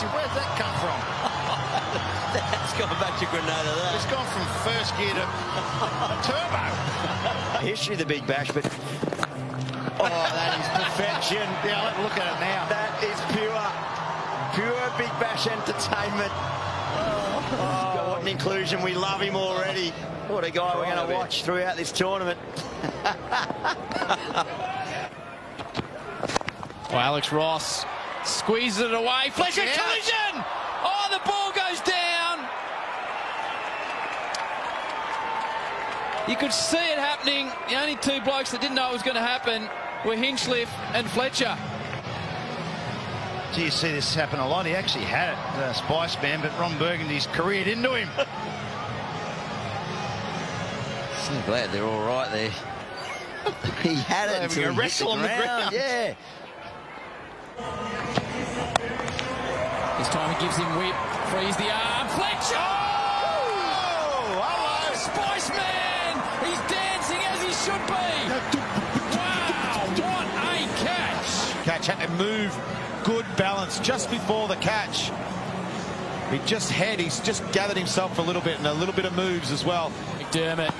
Casey, where's that come from? That's gone back to Grenada, That. It's gone from first gear to turbo. History of the Big Bash, but Oh, that is perfection. Yeah, let look at it now. that is pure, pure Big Bash entertainment. Oh, oh what an inclusion. We love him already. What a guy we're going to watch throughout this tournament. Well, Alex Ross squeezes it away. Fletcher Ouch. collision! Oh, the ball goes down. You could see it happening. The only two blokes that didn't know it was going to happen were Hinchcliffe and Fletcher. Do you see this happen a lot? He actually had it, uh, Spice Man, but Ron Burgundy's careered into him. So glad they're all right there. he had it Having a wrestle on the ground. Yeah. This time he gives him whip, frees the arm. Fletcher! Oh, hello. Spice Man! He's dancing as he should be. Wow, what a catch! Catch had to move. Good balance just before the catch. He just had, he's just gathered himself a little bit and a little bit of moves as well. McDermott,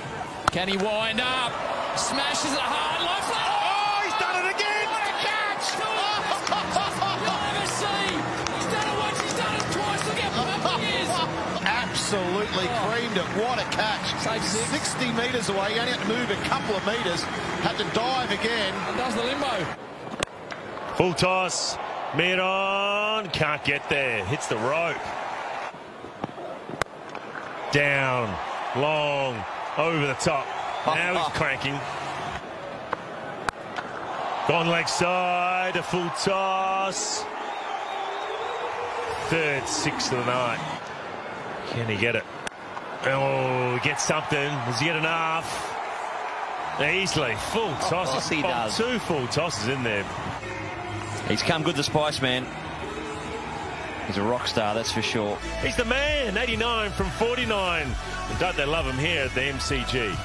can he wind up? Smashes it hard. Oh, Absolutely creamed it. What a catch. Save six. 60 metres away. He only had to move a couple of metres. Had to dive again. And does the limbo. Full toss. Miron can't get there. Hits the rope. Down. Long. Over the top. Now he's cranking. Gone leg side. A full toss. Third, sixth of the night. Can he get it? Oh, he gets something. Does he get enough? Easily. Full oh, toss. course he Oh, does. Two full tosses in there. He's come good, the Spice Man. He's a rock star, that's for sure. He's the man, 89 from 49. And don't they love him here at the MCG?